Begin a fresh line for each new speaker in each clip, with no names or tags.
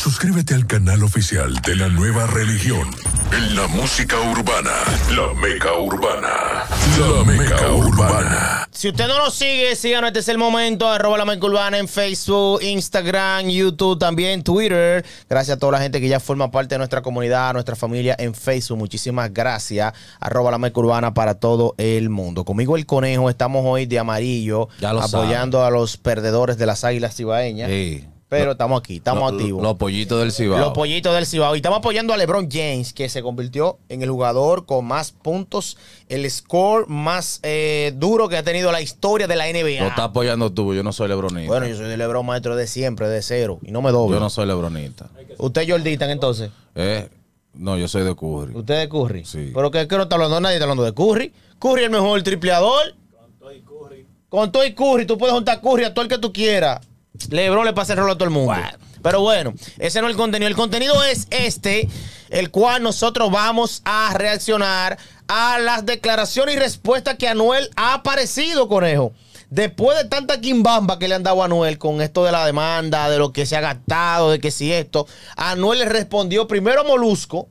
Suscríbete al canal oficial de la nueva religión. En la música urbana, la meca urbana. La meca urbana.
Si usted no nos sigue, síganos, este es el momento. Arroba la Meca Urbana en Facebook, Instagram, YouTube, también Twitter. Gracias a toda la gente que ya forma parte de nuestra comunidad, nuestra familia en Facebook. Muchísimas gracias. Arroba la Meca Urbana para todo el mundo. Conmigo el conejo, estamos hoy de amarillo,
Ya lo
apoyando a los perdedores de las águilas cibaeñas.
Sí.
Pero estamos aquí, estamos
Lo-
activos.
Los pollitos del Cibao.
Los pollitos del Cibao. Y estamos apoyando a LeBron James, que se convirtió en el jugador con más puntos, el score más eh, duro que ha tenido la historia de la NBA.
Lo está apoyando tú, yo no soy lebronista.
Bueno, yo soy de LeBron maestro de siempre, de cero. Y no me doble.
yo no soy lebronista.
Usted es Jorditan, entonces.
Eh, no, yo soy de Curry.
Usted es Curry.
Sí.
Pero que, que no está hablando nadie, está hablando de Curry. Curry el mejor tripleador. Con todo y Curry. Tú puedes juntar Curry a todo el que tú quieras. LeBron le pasa el rol a todo el mundo. Pero bueno, ese no es el contenido. El contenido es este, el cual nosotros vamos a reaccionar a las declaraciones y respuestas que Anuel ha aparecido, conejo. Después de tanta quimbamba que le han dado a Anuel con esto de la demanda, de lo que se ha gastado, de que si esto, Anuel le respondió primero a Molusco,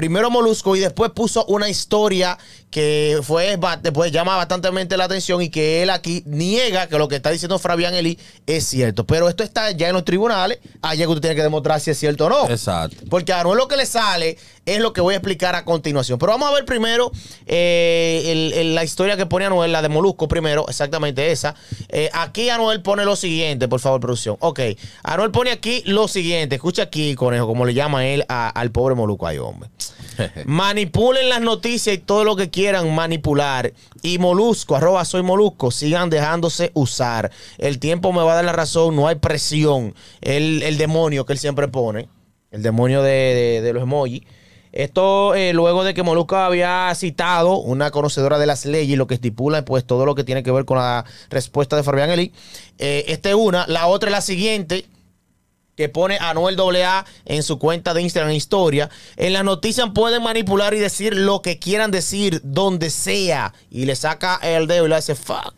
primero Molusco y después puso una historia que fue después llama bastante la atención y que él aquí niega que lo que está diciendo Fabián Eli es cierto. Pero esto está ya en los tribunales, allá que usted tiene que demostrar si es cierto o no.
Exacto.
Porque a Anuel lo que le sale es lo que voy a explicar a continuación. Pero vamos a ver primero eh, el- el- la historia que pone Anuel, la de Molusco primero, exactamente esa. Eh, aquí Anuel pone lo siguiente, por favor, producción. Ok, Anuel pone aquí lo siguiente. Escucha aquí, conejo, como le llama él a- al pobre Molusco. Ay, hombre. Manipulen las noticias y todo lo que quieran manipular. Y Molusco, arroba soy Molusco, sigan dejándose usar. El tiempo me va a dar la razón, no hay presión. El, el demonio que él siempre pone, el demonio de, los emojis. Esto eh, luego de que Molusco había citado una conocedora de las leyes, lo que estipula pues todo lo que tiene que ver con la respuesta de Fabián Eli. Eh, esta es una. La otra es la siguiente que pone Anuel AA en su cuenta de Instagram Historia. En las noticias pueden manipular y decir lo que quieran decir, donde sea. Y le saca el dedo y le fuck.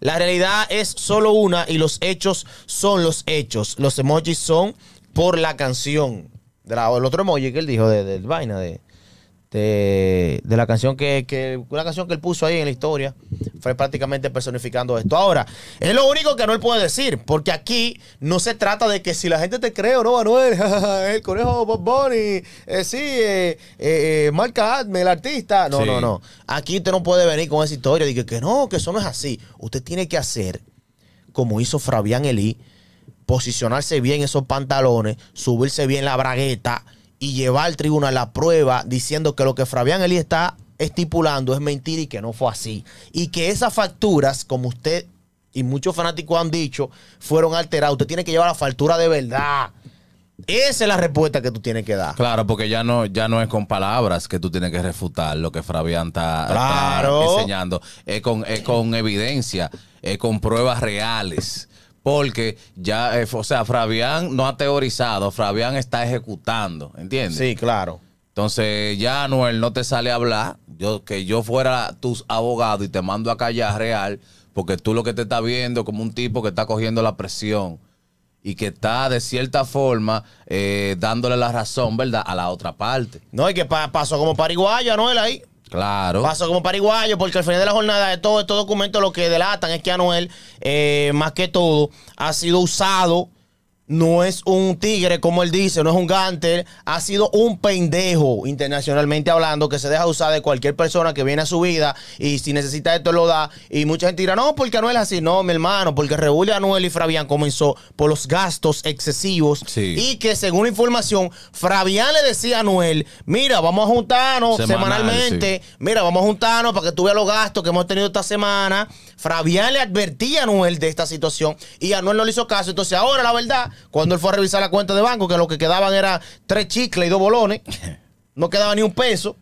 La realidad es solo una y los hechos son los hechos. Los emojis son por la canción. De la- el otro emoji que él dijo de, del vaina de, de, de la canción que, que una canción que él puso ahí en la historia fue prácticamente personificando esto. Ahora, es lo único que Anuel puede decir, porque aquí no se trata de que si la gente te cree o no, Anuel, el conejo Bob Bunny, eh, sí, eh, eh, eh, Marca Adme, el artista. No,
Sí.
no, no. Aquí usted no puede venir con esa historia de que, que no, que eso no es así. Usted tiene que hacer como hizo Fabián Elí, posicionarse bien esos pantalones, subirse bien la bragueta y llevar al tribunal la prueba diciendo que lo que Fabián Elí está estipulando es mentira y que no fue así. Y que esas facturas, como usted y muchos fanáticos han dicho, fueron alteradas. Usted tiene que llevar la factura de verdad. Esa es la respuesta que tú tienes que dar.
Claro, porque ya no, ya no es con palabras que tú tienes que refutar lo que Fabián está, está enseñando. Es con, es con evidencia, es con pruebas reales. Porque ya, eh, o sea, Fabián no ha teorizado, Fabián está ejecutando, ¿entiendes?
Sí, claro.
Entonces, ya Anuel no te sale a hablar. Yo, que yo fuera tus abogados y te mando a callar real, porque tú lo que te estás viendo como un tipo que está cogiendo la presión y que está de cierta forma eh, dándole la razón, ¿verdad? A la otra parte.
No, y que pa- pasó como pariguayo. Él ahí.
Claro.
Paso como pariguayo, porque al final de la jornada de todo estos documentos lo que delatan es que Anuel, eh, más que todo, ha sido usado. No es un tigre, como él dice, no es un ganter. Ha sido un pendejo, internacionalmente hablando, que se deja usar de cualquier persona que viene a su vida y si necesita esto lo da. Y mucha gente dirá, no, porque Anuel es así. No, mi hermano, porque Reúl Anuel y Fabián comenzó por los gastos excesivos.
Sí.
Y que según información, Fabián le decía a Anuel, mira, vamos a juntarnos
Semanal,
semanalmente. Mira, vamos a juntarnos para que tú veas los gastos que hemos tenido esta semana. Fabián le advertía a Anuel de esta situación y Anuel no le hizo caso. Entonces, ahora, la verdad, cuando él fue a revisar la cuenta de banco, que lo que quedaban era tres chicles y dos bolones, no quedaba ni un peso.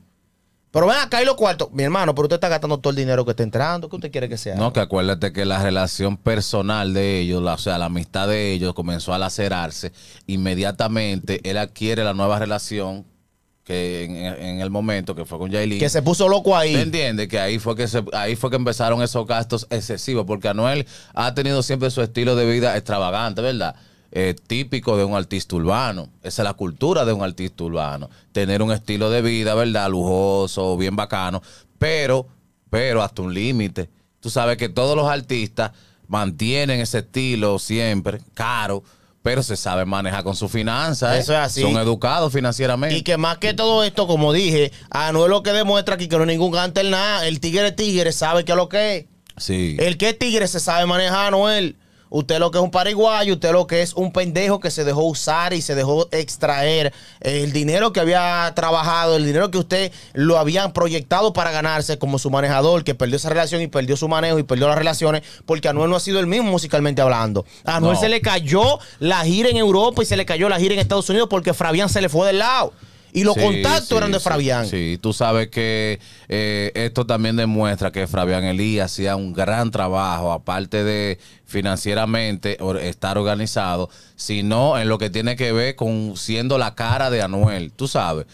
Pero ven acá y los cuartos. Mi hermano, pero usted está gastando todo el dinero que está entrando. ¿Qué usted quiere que sea?
No, que acuérdate que la relación personal de ellos, la- o sea, la amistad de ellos comenzó a lacerarse. Inmediatamente él adquiere la nueva relación que en, en el momento que fue con Yailin.
Que se puso loco ahí.
¿Te entiendes? Que ahí fue que se, ahí fue que empezaron esos gastos excesivos, porque Anuel ha tenido siempre su estilo de vida extravagante, ¿verdad? Eh, típico de un artista urbano. Esa es la cultura de un artista urbano. Tener un estilo de vida, ¿verdad? Lujoso, bien bacano, pero, pero hasta un límite. Tú sabes que todos los artistas mantienen ese estilo siempre, caro, pero se sabe manejar con sus finanzas. ¿eh?
Eso es así.
Son educados financieramente.
Y que más que todo esto, como dije, Anuel lo que demuestra aquí que no es ningún gante nada. El tigre tigre sabe que es lo que es.
sí.
El que es tigre se sabe manejar, Anuel. Usted lo que es un pariguayo, usted lo que es un pendejo que se dejó usar y se dejó extraer el dinero que había trabajado, el dinero que usted lo habían proyectado para ganarse como su manejador, que perdió esa relación y perdió su manejo y perdió las relaciones, porque Anuel no ha sido el mismo musicalmente hablando. A Anuel
No.
se le cayó la gira en Europa y se le cayó la gira en Estados Unidos porque Fabián se le fue del lado. Y los
Sí,
contactos
sí,
eran de Fabián.
Sí, tú sabes que eh, esto también demuestra que Fabián Elías hacía un gran trabajo, aparte de financieramente estar organizado, sino en lo que tiene que ver con siendo la cara de Anuel, tú sabes.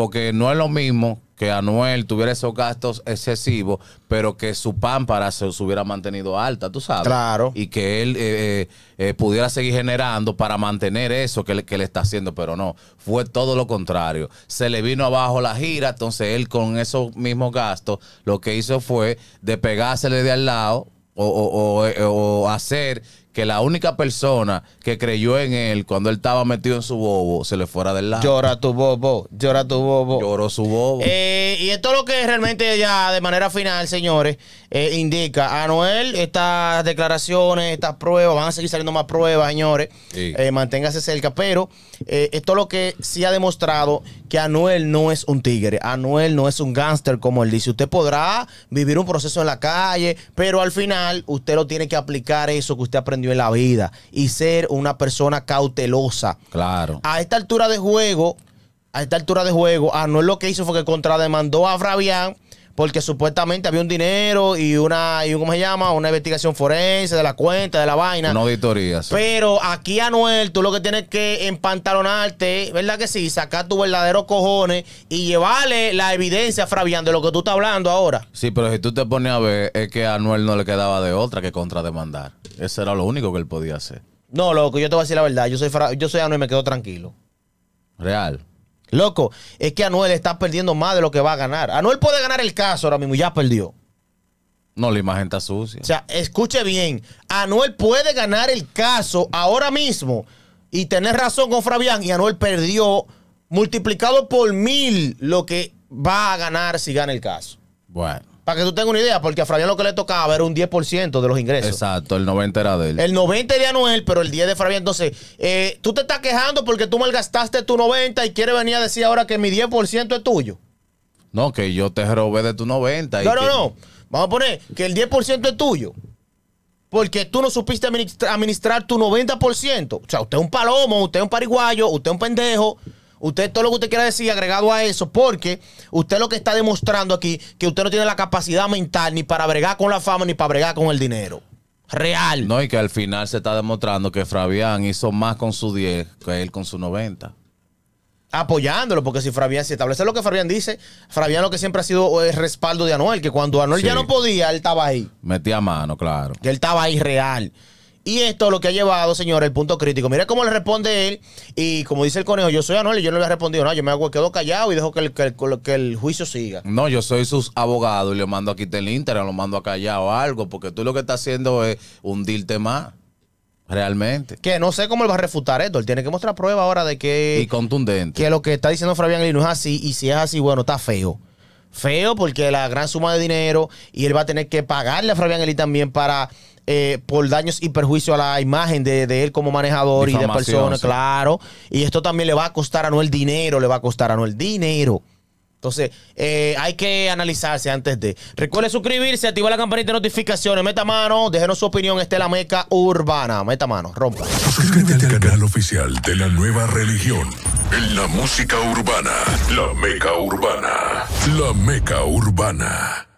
Porque no es lo mismo que Anuel tuviera esos gastos excesivos, pero que su pámpara se, se hubiera mantenido alta, tú sabes.
Claro.
Y que él eh, eh, eh, pudiera seguir generando para mantener eso que le, que le está haciendo, pero no, fue todo lo contrario. Se le vino abajo la gira, entonces él con esos mismos gastos lo que hizo fue despegársele de al lado o, o- o- o hacer que la única persona que creyó en él cuando él estaba metido en su bobo se le fuera del lado.
Llora tu bobo, llora tu bobo.
Lloró su bobo.
Eh, y esto es lo que realmente ya de manera final, señores, eh, indica. Anuel, estas declaraciones, estas pruebas, van a seguir saliendo más pruebas, señores.
Sí.
Eh, manténgase cerca. Pero eh, esto es lo que sí ha demostrado que Anuel no es un tigre. Anuel no es un gángster, como él dice. Usted podrá vivir un proceso en la calle, pero al final usted lo tiene que aplicar eso que usted aprendió en la vida y ser una persona cautelosa
claro.
a esta altura de juego, a esta altura de juego, Anuel lo que hizo fue que contrademandó a Fabián porque supuestamente había un dinero y una, y un, ¿cómo se llama? Una investigación forense de la cuenta, de la vaina.
Una auditoría. sí.
Pero aquí, Anuel, tú lo que tienes que empantalonarte, ¿verdad que sí? Sacar tus verdaderos cojones y llevarle la evidencia a Fabián de lo que tú estás hablando ahora.
Sí, pero si tú te pones a ver, es que a Anuel no le quedaba de otra que contrademandar. Eso era lo único que él podía hacer.
No, loco, yo te voy a decir la verdad. Yo soy, Fra- yo soy Anuel y me quedo tranquilo.
Real.
Loco, es que Anuel está perdiendo más de lo que va a ganar. Anuel puede ganar el caso ahora mismo, y ya perdió.
No, la imagen está sucia.
O sea, escuche bien, Anuel puede ganar el caso ahora mismo y tener razón con Fabián y Anuel perdió multiplicado por mil lo que va a ganar si gana el caso.
Bueno,
Para que tú tengas una idea, porque a Fabián lo que le tocaba era un 10% de los ingresos.
exacto, el 90 era de él.
El 90 de Anuel, pero el 10 de Fabián. Entonces, eh, tú te estás quejando porque tú malgastaste tu 90 y quieres venir a decir ahora que mi 10% es tuyo.
No, que yo te robé de tu 90. y
No, no,
que-
no. Vamos a poner que el 10% es tuyo. Porque tú no supiste administra- administrar tu 90%. O sea, usted es un palomo, usted es un pariguayo, usted es un pendejo. Usted todo lo que usted quiera decir agregado a eso, porque usted lo que está demostrando aquí que usted no tiene la capacidad mental ni para bregar con la fama ni para bregar con el dinero. Real.
No, y que al final se está demostrando que Fabián hizo más con su 10 que él con su 90.
apoyándolo, porque si Fabián, si establece lo que Fabián dice, Fabián lo que siempre ha sido es respaldo de Anuel, que cuando Anuel ya no podía, él estaba ahí.
Metía mano, claro.
que él estaba ahí real. Y esto es lo que ha llevado, señor, el punto crítico. Mira cómo le responde él. Y como dice el conejo, yo soy Anuel y yo no le he respondido nada. Yo me hago, quedo callado y dejo que el, que el- que el juicio siga.
No, yo soy sus abogados y le mando aquí el Instagram, lo mando a callar o algo, porque tú lo que estás haciendo es hundirte más. Realmente.
Que no sé cómo él va a refutar esto. Él tiene que mostrar prueba ahora de
Y
que,
contundente.
que lo que está diciendo Fabián Lee no es así. Y si es así, bueno, está feo. Feo porque la gran suma de dinero y él va a tener que pagarle a Fabián Eli también para eh, por daños y perjuicio a la imagen de, de él como manejador y de
sí.
claro. Y esto también le va a costar a Noel dinero, le va a costar a Noel dinero. Entonces, eh, hay que analizarse antes de. Recuerde suscribirse, activar la campanita de notificaciones, meta mano, déjenos su opinión, esta es la meca urbana. Meta mano, rompa.
Suscríbete al canal oficial de la nueva religión. En la música urbana, la meca urbana. La meca urbana.